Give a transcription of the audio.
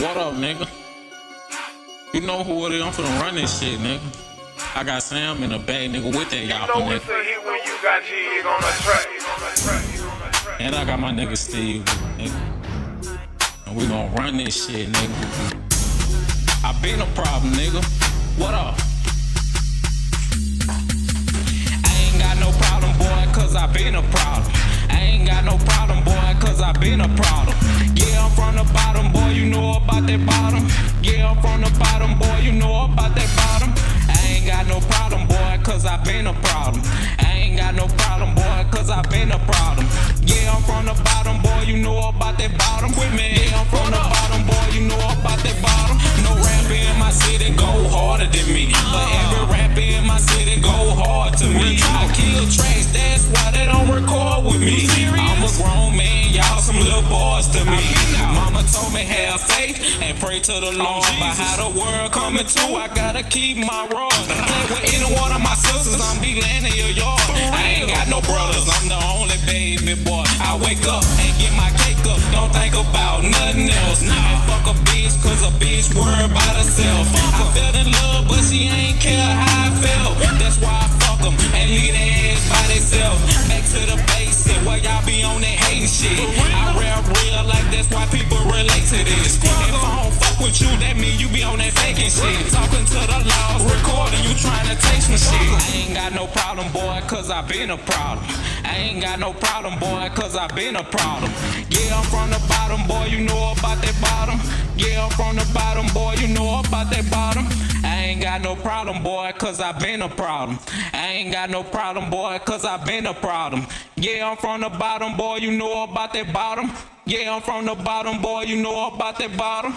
What up, nigga? You know who it is? I'm finna run this shit, nigga. I got Sam in the bag, nigga, with that y'all, know nigga. it's a hit when you got G on the track. On. On the track. And I got my nigga Steve, nigga. And we gon' run this shit, nigga. I been a problem, nigga. What up? I ain't got no problem, boy, cause I been a problem. I ain't got no problem, boy, cause I been a problem. About that bottom. Yeah, I'm from the bottom, boy, you know about that bottom. I ain't got no problem, boy, cause I been a problem. I ain't got no problem, boy, cause I been a problem. Yeah, I'm from the bottom, boy, you know about that bottom. With me, yeah, I'm from the bottom, boy, you know about that bottom. No rapper in my city go harder than me. But every rapper in my city go hard to me. I kill tracks, that's why they don't record with me. I'm a grown man, y'all some little boys to me. Mama told have faith and pray to the Lord. But how the world coming to, I gotta keep my rod. Play with any one of my sisters, I'm be landing your yard. I ain't got no brothers, I'm the only baby boy. I wake up and get my cake up, don't think about nothing else. And fuck a bitch, cause a bitch worry about herself. I fell in love, but she ain't care how I felt. That's why I fuck them and leave their ass by themselves. Back to the basic, where y'all be on that hating shit. I rap real like that's why people relate to this. If I don't fuck with you, that mean you be on that faking shit. Talking to the laws, recording you trying to taste my shit. I ain't got no problem, boy, cause I been a problem. I ain't got no problem, boy, cause I been a problem. Yeah, I'm from the bottom, boy, you know about that bottom. Yeah, I'm from the bottom, boy, you know about that bottom. I ain't got no problem, boy, cause I been a problem. I ain't got no problem, boy, cause I been a problem. Yeah, I'm from the bottom, boy, you know about that bottom. Yeah, I'm from the bottom, boy, you know about that bottom.